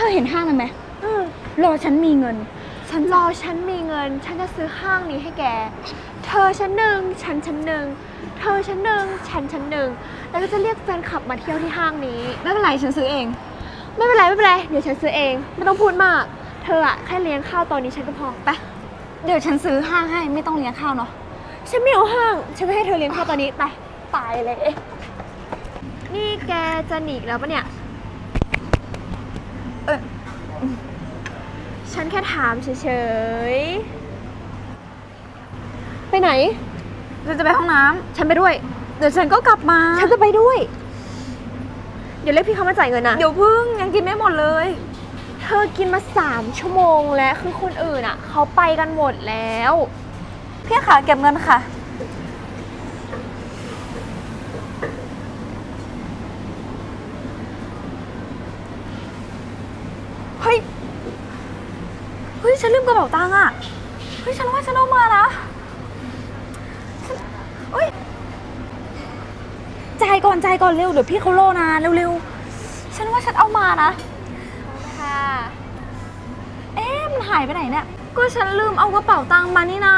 เธอเห็นห้างนั้นไหมอืมรอฉันมีเงิน ฉันรอฉันมีเงิน ฉันจะซื้อห้างนี้ให้แก เธอชั้นหนึ่งฉันชั้นหนึ่งเธอชั้นหนึ่งฉันชั้นหนึ่งแล้วก็จะเรียกแฟนคลับมาเที่ยวที่ห้างนี้ ไม่เป็นไรฉันซื้อเอง ไม่เป็นไรไม่เป็นไรเดี๋ยวฉันซื้อเองไม่ต้องพูดมาก เธออะแค่เลี้ยงข้าวตอนนี้ฉันก็พอไปเดี๋ยวฉันซื้อห้างให้ไม่ต้องเลี้ยงข้าวเนาะฉันไม่เอาห้าง ฉันจะให้เธอเลี้ยงข้าวตอนนี้ไปตายเลย นี่แกจะหนีอีกแล้วปะเนี่ย เออฉันแค่ถามเฉยๆ ไปไหนฉันจะไปห้องน้ำฉันไปด้วย เดี๋ยวฉันก็กลับมา ฉันจะไปด้วย เดี๋ยวเรียกพี่เขามาจ่ายเงินนะ เดี๋ยวพึ่งยังกินไม่หมดเลย เธอกินมาสามชั่วโมงแล้ว คือคนอื่นอะ เขาไปกันหมดแล้ว พี่ขาเก็บเงินค่ะ เฮ้ย เฮ้ย ฉันลืมกระเป๋าตังค์อะ เฮ้ย ฉันว่าฉันเอามานะฉันเฮ้ย จ่ายก่อนจ่ายก่อนเร็ว เดี๋ยวพี่เขาโลนานเร็วๆ ฉันว่าฉันเอามานะ ค่ะ เอ๊ะมันหายไปไหนเนี่ย ก็ฉันลืมเอากระเป๋าตังค์มานี่นา